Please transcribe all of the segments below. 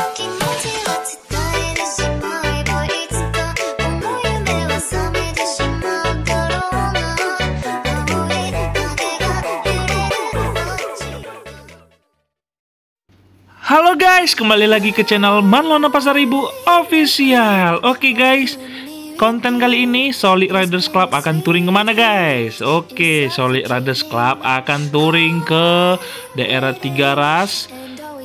Halo guys, kembali lagi ke channel Marlona Pasaribu Official Oke guys, konten kali ini Solid Riders Club akan touring ke mana guys? Oke, Solid Riders Club akan touring ke daerah Tiga Ras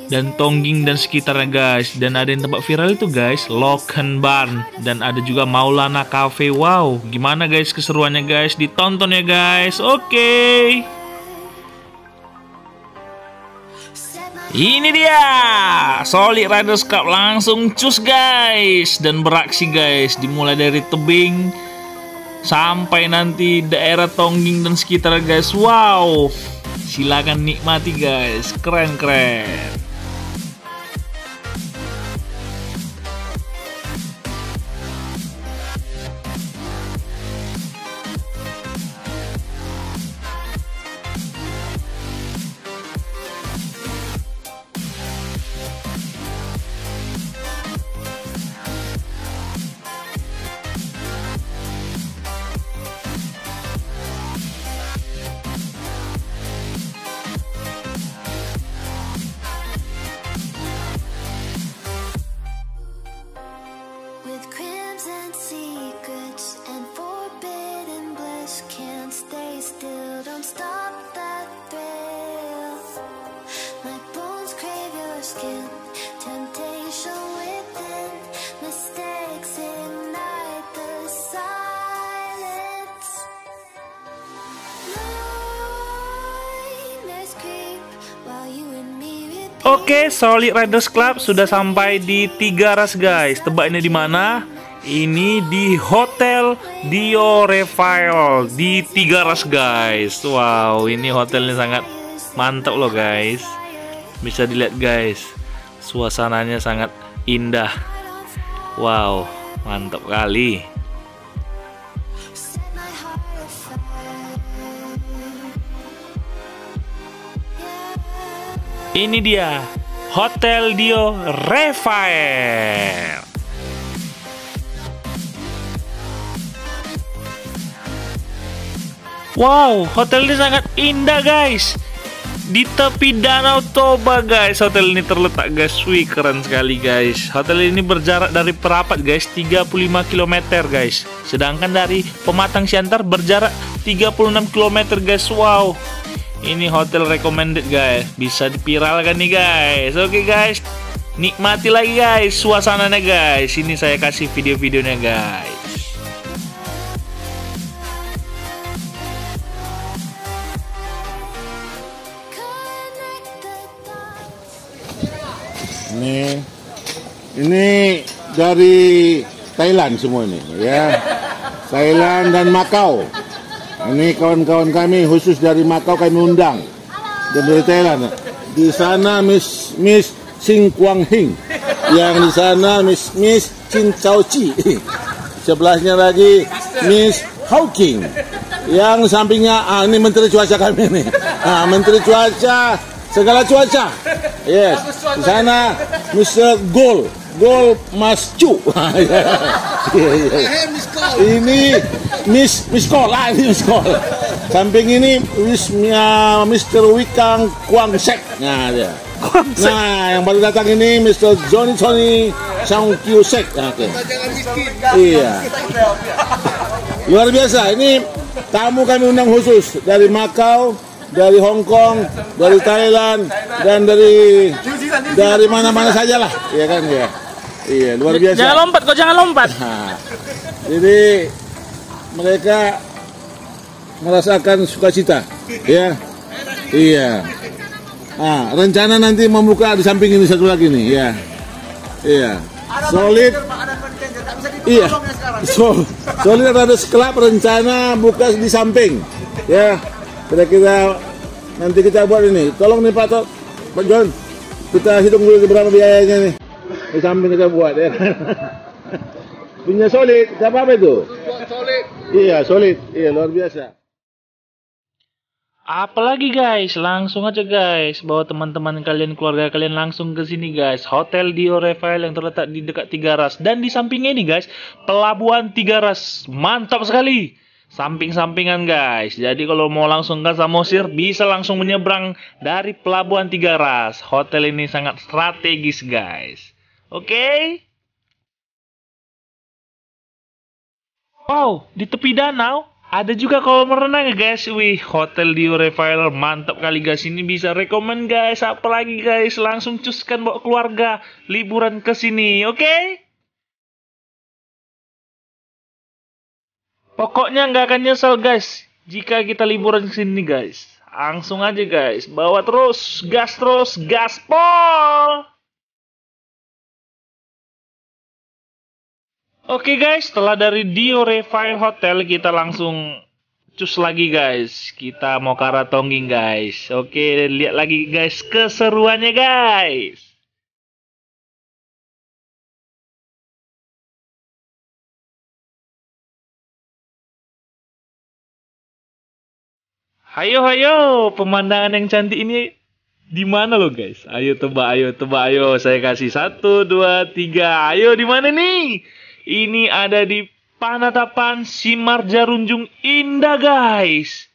dan Tongging dan sekitarnya guys. Dan ada yang tempat viral itu guys, Loken Barn. Dan ada juga Maulana Cafe. Wow, gimana guys keseruannya guys? Ditonton ya guys, oke. Ini dia. Solid Riders Cup langsung cus guys. Dan beraksi guys. Dimulai dari tebing Sampai nanti daerah Tongging dan sekitar guys. Wow. Silakan nikmati guys. Keren Oke, Solid Riders Club sudah sampai di Tiga Ras guys. Tebak ini di mana? Ini di Hotel Dio Refael di Tiga Ras guys. Wow, ini hotelnya sangat mantap loh guys. Bisa dilihat guys, suasananya sangat indah. Wow, mantap kali. Ini dia Hotel Dio Refael. Wow, hotel ini sangat indah guys. Di tepi Danau Toba guys, hotel ini terletak guys. Wih, keren sekali guys. Hotel ini berjarak dari Perapat guys 35 km guys. Sedangkan dari Pematang Siantar berjarak 36 km guys. Wow. Ini hotel recommended guys. Bisa dipiralkan nih guys. Oke guys. Nikmati lagi guys suasananya guys. Ini saya kasih video-videonya guys. Ini ini dari Thailand semua ini ya. Thailand dan Makau. Ini kawan-kawan kami khusus dari Makau kami undang dan dari Thailand. Di sana Miss Miss Sing Kwang Hing. Yang di sana Miss Miss Chin Chao Chi. Sebelahnya lagi Miss Hawking. Yang sampingnya ah ini menteri cuaca kami nih. Ah menteri cuaca segala cuaca. Yes. Di sana Mr. Gol, Gol Mas Cu. Iya, iya, iya. Ini Miss Miss Call lah ini Miss Call. Samping ini Miss uh, Mr. Wikang Kwang Sek. Nah dia. Nah, yang baru datang ini Mr. Johnny Tony Sang Kyu Sek. Nah, Oke. Iya. Luar biasa. Ini tamu kami undang khusus dari Makau, dari Hong Kong, dari Thailand, dan dari dari mana-mana saja lah, iya kan ya. Iya, luar biasa. Jangan lompat kok, jangan lompat. Nah, jadi mereka merasakan sukacita, ya. Iya. Ah, rencana nanti membuka di samping ini satu lagi nih, ya. Iya. Solid. Iya. So, Solid Riders Club rencana buka di samping. Ya. Kira-kira nanti kita buat ini. Tolong nih Pak Tok, Pak John. Kita hitung dulu berapa biayanya nih. Di samping kita buat ya. Punya solid, siapa apa itu? Solid. Iya, solid. Iya, luar biasa. Apalagi guys, langsung aja guys, bawa teman-teman kalian, keluarga kalian langsung ke sini guys. Hotel Dio Refael yang terletak di dekat Tiga Ras dan di sampingnya ini guys, Pelabuhan Tiga Ras. Mantap sekali. Samping-sampingan guys. Jadi kalau mau langsung ke Samosir bisa langsung menyeberang dari Pelabuhan Tiga Ras. Hotel ini sangat strategis guys. Oke? Wow, di tepi danau ada juga kolam renang ya guys. Wih, Hotel di Reviler mantap kali guys. Ini bisa rekomend guys. Apalagi guys, langsung cuskan bawa keluarga liburan ke sini, oke? Pokoknya nggak akan nyesel guys jika kita liburan ke sini guys. Langsung aja guys, bawa terus, gas terus, gaspol! Oke guys, setelah dari Dio Refine Hotel kita langsung cus lagi guys. Kita mau Tongging guys. Oke, lihat lagi guys keseruannya guys. Hayo hayo, pemandangan yang cantik ini di mana lo guys? Ayo tebak, ayo tebak, ayo saya kasih satu, dua, tiga. Ayo di mana nih? Ini ada di Panatapan Simar Jarunjung Indah guys.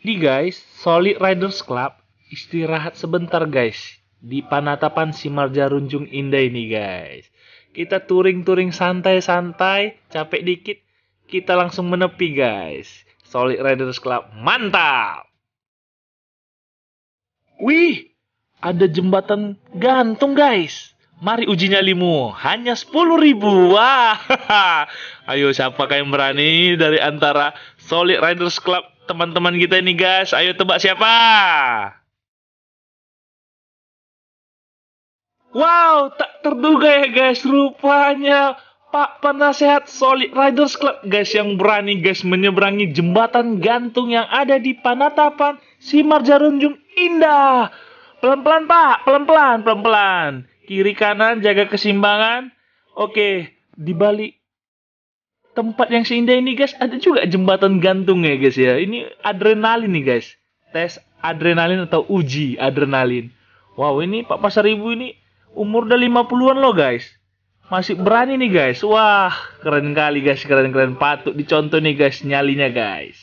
Nih guys, Solid Riders Club istirahat sebentar guys di Panatapan Simar Jarunjung Indah ini guys. Kita touring-touring santai-santai, capek dikit, kita langsung menepi guys. Solid Riders Club mantap. Wih, ada jembatan gantung guys. Mari uji nyalimu, hanya 10 ribu. Wah, ayo siapakah yang berani dari antara Solid Riders Club teman-teman kita ini guys? Ayo tebak siapa? Wow, tak terduga ya guys, rupanya Pak penasehat Solid Riders Club guys yang berani guys menyeberangi jembatan gantung yang ada di Panatapan Simar Jarunjung Indah. Pelan-pelan Pak, pelan-pelan, pelan-pelan kiri kanan jaga keseimbangan. Oke, di balik tempat yang seindah ini guys, ada juga jembatan gantung ya guys ya. Ini adrenalin nih guys. Tes adrenalin atau uji adrenalin. Wow, ini Pak Pasar Ibu ini umur udah 50-an loh guys. Masih berani nih guys. Wah, keren kali guys, keren-keren. Patut dicontoh nih guys nyalinya guys.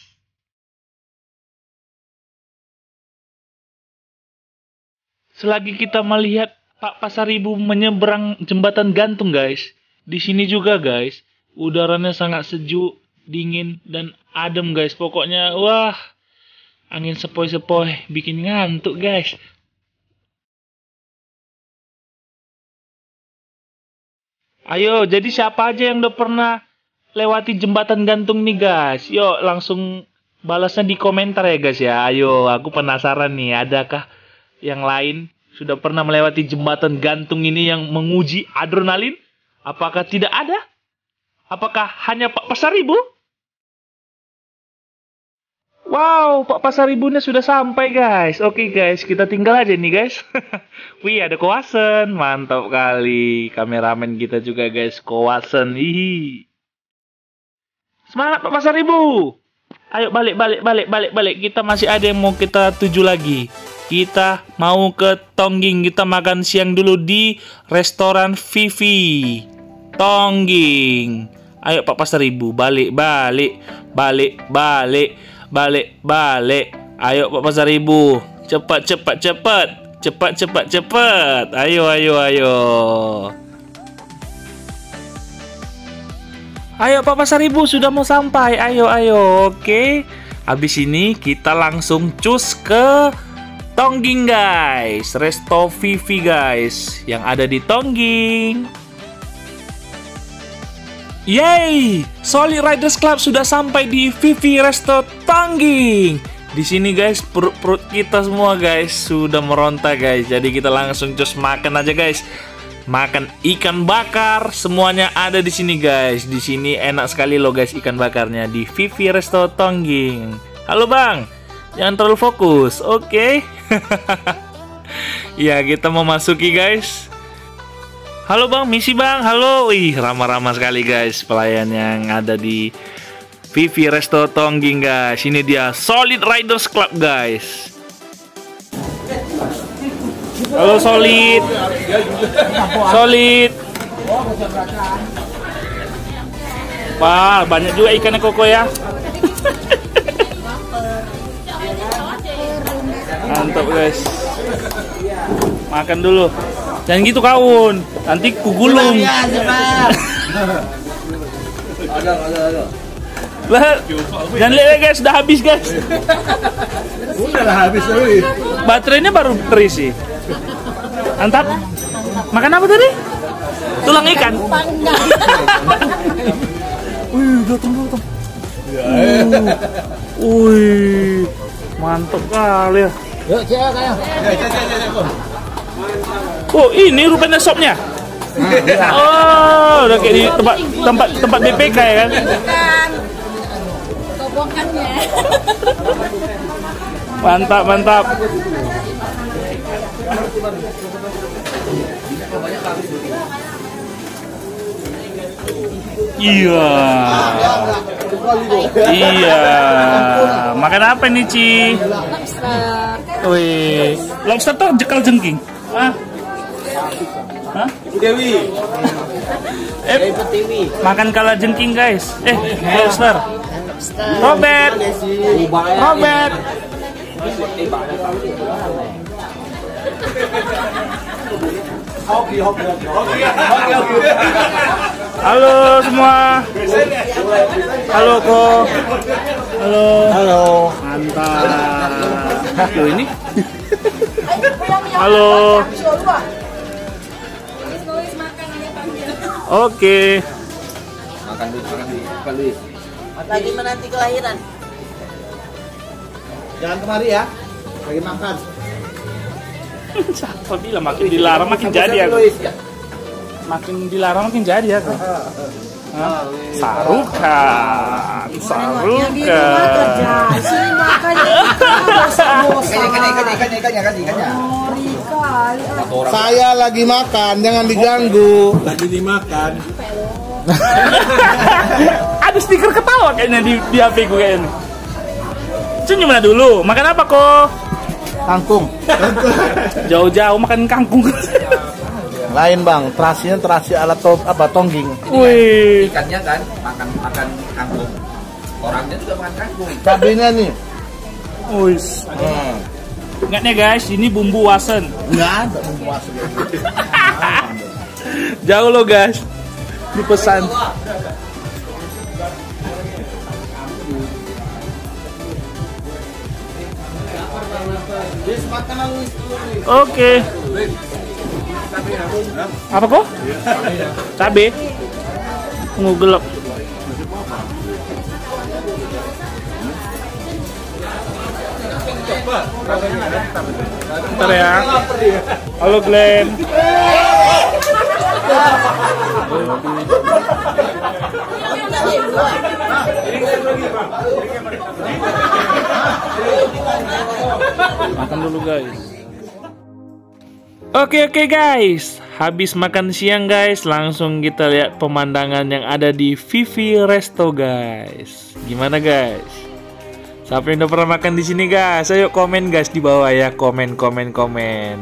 Selagi kita melihat Pak Pasar Ibu menyeberang jembatan gantung, guys. Di sini juga, guys. Udaranya sangat sejuk, dingin, dan adem, guys. Pokoknya, wah, angin sepoi-sepoi, bikin ngantuk, guys. Ayo, jadi siapa aja yang udah pernah lewati jembatan gantung nih, guys? Yuk, langsung balasnya di komentar ya, guys ya. Ayo, aku penasaran nih, adakah yang lain sudah pernah melewati jembatan gantung ini yang menguji adrenalin? Apakah tidak ada? Apakah hanya Pak Pasar Ibu? Wow, Pak Pasar Ibunya sudah sampai guys. Oke guys, kita tinggal aja nih guys. Wih, ada koasen. Mantap kali. Kameramen kita juga guys, koasen. Hihi. Semangat Pak Pasar Ibu. Ayo balik, balik, balik, balik, balik. Kita masih ada yang mau kita tuju lagi kita mau ke Tongging. Kita makan siang dulu di restoran Vivi. Tongging. Ayo Pak Pasar Ibu, balik, balik, balik, balik, balik, balik. Ayo Pak Pasar Ibu, cepat, cepat, cepat, cepat, cepat, cepat. Ayo, ayo, ayo. Ayo Pak Pasar Ibu sudah mau sampai. Ayo, ayo. Oke. Habis ini kita langsung cus ke Tongging guys, Resto Vivi guys, yang ada di Tongging. Yeay, Solid Riders Club sudah sampai di Vivi Resto Tongging. Di sini guys, perut-perut kita semua guys sudah meronta guys. Jadi kita langsung just makan aja guys. Makan ikan bakar, semuanya ada di sini guys. Di sini enak sekali loh guys ikan bakarnya di Vivi Resto Tongging. Halo Bang, Jangan terlalu fokus, oke? Okay? ya, kita mau masuki guys. Halo bang, misi bang, halo. Wih, ramah-ramah sekali guys pelayan yang ada di Vivi Resto Tongging guys. Ini dia Solid Riders Club guys. Halo Solid. Solid. Wah, banyak juga ikan koko ya. Mantap guys. Makan dulu. Jangan gitu kaun. Nanti kugulung. Lah, jangan lihat guys, sudah habis guys. Udah lah habis tadi. Baterainya baru terisi. Mantap. Makan apa tadi? Tulang ikan. Wih, datang datang. Wih, mantap kali ya. Yuk, cek kayak. Oh, ini rupanya sopnya. Oh, udah kayak di tempat tempat tempat BPK ya kan? Bukan kobokannya. Mantap, mantap. Iya. Iya. Makan apa nih, Ci? Lobster. Wih, lobster tuh jekal jengking. Hah? Hah? Dewi. Eh, makan kala jengking, guys. Eh, lobster. Lobster. Robert. Robert. Hoki, hoki, hoki. Hoki, hoki. Halo semua. Halo Ko. Halo. Halo. Mantap. Loh ini. Halo. Oke. Makan dulu, makan dulu. Makan dulu. Lagi menanti kelahiran. Jangan kemari ya. Lagi makan. Siapa bilang makin dilarang makin jadi ya. Makin dilarang makin jadi. Hah? Sarukan. Sarukan. Sini bosan-bosan. Ikannya, ikannya, ikannya, ikannya, ikannya, ikannya. Ngeri kali. Saya lagi makan, jangan diganggu. Ada stiker ketawa kayaknya di, di HP gue kayaknya. Senyum mana dulu? Makan apa kok? Kangkung. Jauh-jauh makan kangkung. Lain bang, terasinya terasi ala top apa tongging. Wih. Ikannya kan makan makan kangkung. Orangnya juga makan kangkung. Cabenya nih. Wih. Hmm. Ingat nih guys, ini bumbu wasen. Nggak ada bumbu asli. Jauh lo guys. Dipesan. Oke. Apa kok? Cabe. Tunggu gelap. Bentar ya. Halo Glenn. Makan dulu guys. Oke oke guys, habis makan siang guys, langsung kita lihat pemandangan yang ada di Vivi Resto guys. Gimana guys? Siapa yang udah pernah makan di sini guys? Ayo komen guys di bawah ya, komen komen komen.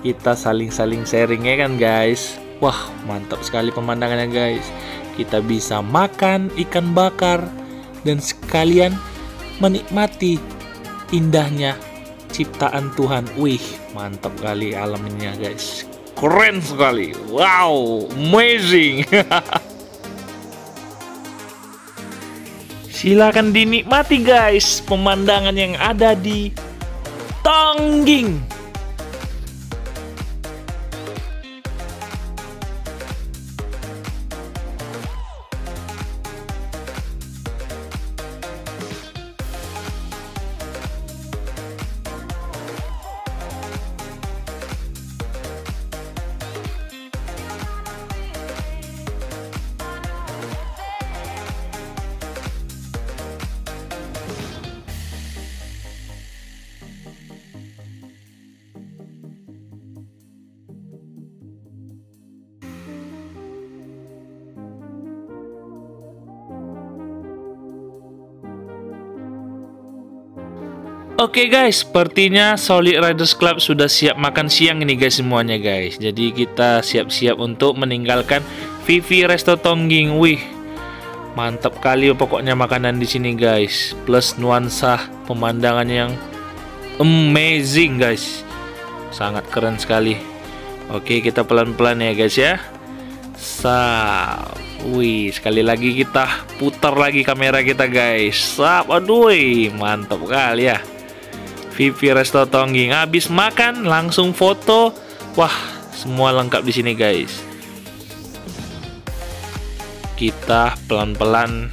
Kita saling-saling sharing ya kan guys. Wah mantap sekali pemandangannya guys. Kita bisa makan ikan bakar dan sekalian menikmati indahnya ciptaan Tuhan. Wih, mantap kali alamnya guys. Keren sekali. Wow, amazing. Silakan dinikmati guys pemandangan yang ada di Tongging. Oke guys, sepertinya Solid Riders Club sudah siap makan siang ini guys semuanya guys. Jadi kita siap-siap untuk meninggalkan Vivi Resto Tongging. Wih, mantap kali pokoknya makanan di sini guys. Plus nuansa pemandangan yang amazing guys. Sangat keren sekali. Oke, kita pelan-pelan ya guys ya. Sap. Wih, sekali lagi kita putar lagi kamera kita guys. Sap, aduh, mantap kali ya. Vivi Resto Tongging habis makan langsung foto. Wah, semua lengkap di sini guys. Kita pelan-pelan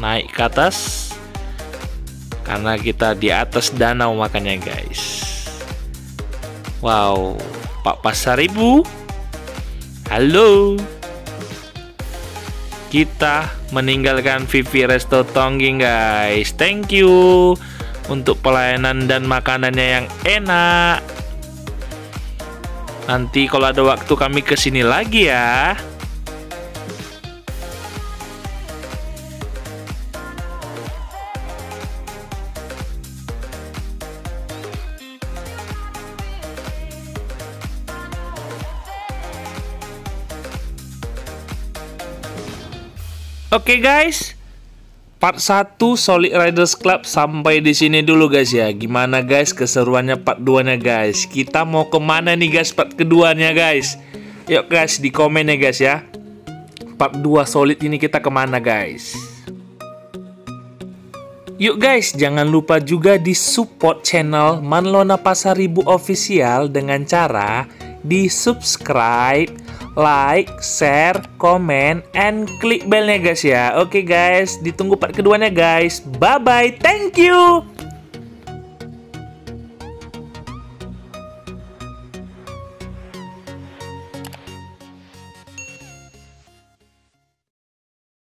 naik ke atas karena kita di atas danau makanya guys. Wow, Pak Pasaribu. Halo. Kita meninggalkan Vivi Resto Tongging guys. Thank you untuk pelayanan dan makanannya yang enak. Nanti kalau ada waktu kami ke sini lagi ya. Oke guys, part 1 Solid Riders Club sampai di sini dulu guys ya. Gimana guys keseruannya part 2-nya guys? Kita mau ke mana nih guys part keduanya guys? Yuk guys di komen ya guys ya. Part 2 Solid ini kita ke mana guys? Yuk guys, jangan lupa juga di support channel Manlona Pasaribu Official dengan cara di subscribe, like, share, komen, and klik belnya guys ya. Oke guys, ditunggu part keduanya guys. Bye bye, thank you.